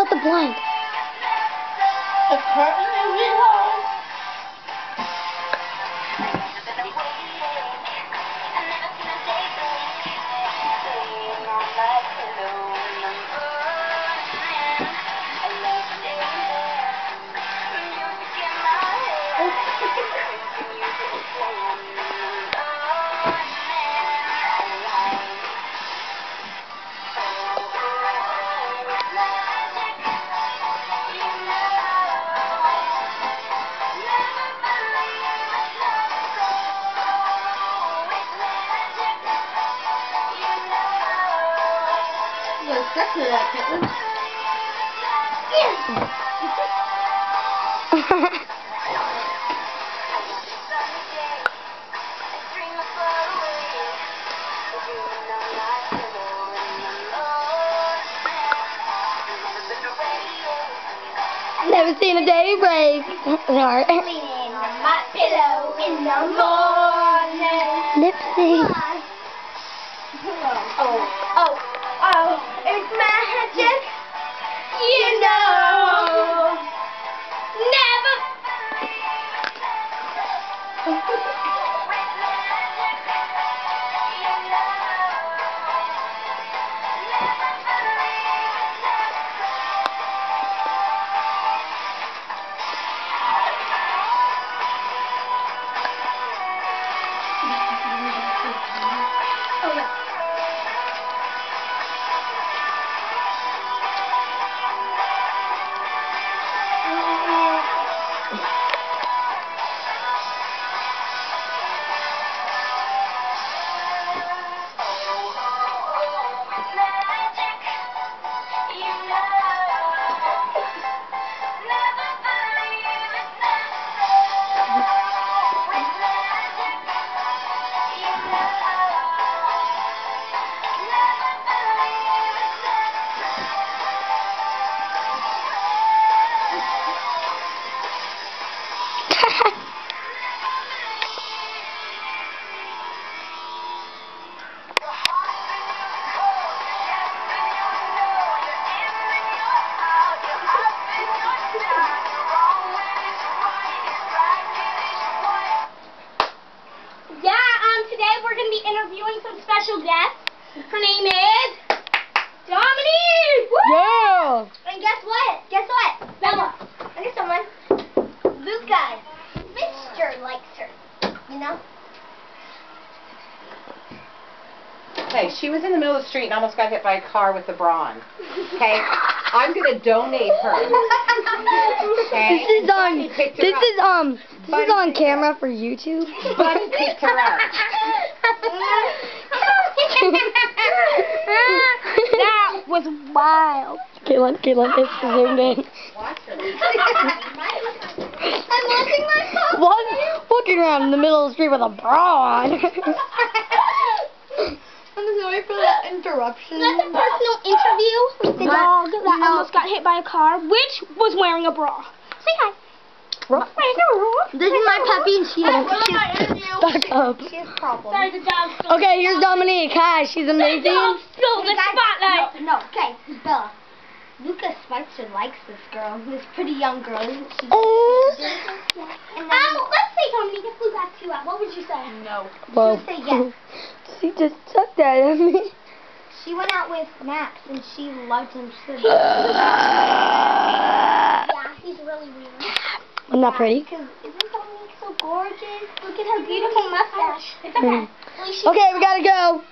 Shut the blind. The curtain is behind. You're stuck to that. Never seen a day break. Sorry. Leaning my pillow in the morning. Nipsey. Interviewing some special guests. Her name is Dominique! Woo! Yeah. And guess what? Guess what? Bella. I there's someone. Luca. Mr. likes her. You know? Okay, she was in the middle of the street and almost got hit by a car with a bra on. Okay, I'm gonna donate her. Okay. This is on. Bunny picked her This up. is um. This is on picked her camera for YouTube. Bunny picked her up. was wild. Kaitlyn, Kaitlyn, it's zoomed in. Watch her. I'm watching my phone. One walking around in the middle of the street with a bra on. I'm sorry for that interruption. That's a personal interview with the dog that No. almost got hit by a car, which was wearing a bra. Say this is my puppy and she Back up. She has problems. Sorry, the dog Okay, here's Dominique. Hi, she's The amazing. dog stole the Guys, spotlight. No, no, okay, Bella. Lucas Schweitzer likes this girl, this pretty young girl. She's Oh. and then Um, let's say Dominique, if we got you out, what would you say? No. Whoa. Just say yes. She just took that at me. she went out with Max and she loved him. She I'm not pretty. Because isn't Dominique so gorgeous? Look at her beautiful mustache. It's okay. Mm. At Okay, we gotta go.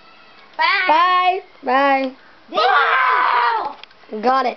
Bye. Bye. Bye. Wow. Got it.